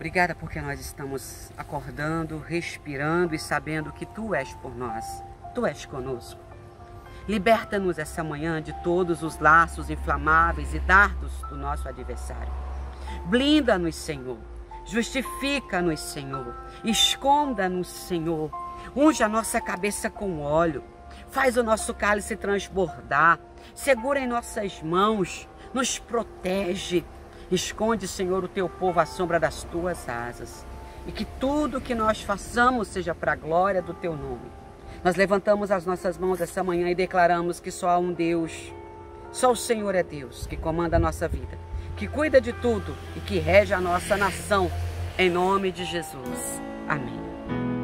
Obrigada porque nós estamos acordando, respirando e sabendo que Tu és por nós, Tu és conosco. Liberta-nos essa manhã de todos os laços inflamáveis e dardos do nosso adversário. Blinda-nos, Senhor. Justifica-nos, Senhor. Esconda-nos, Senhor. Unge a nossa cabeça com óleo. Faz o nosso cálice transbordar. Segura em nossas mãos. Nos protege. Esconde, Senhor, o teu povo à sombra das tuas asas. E que tudo que nós façamos seja para a glória do teu nome. Nós levantamos as nossas mãos essa manhã e declaramos que só há um Deus. Só o Senhor é Deus que comanda a nossa vida, que cuida de tudo e que rege a nossa nação. Em nome de Jesus. Amém.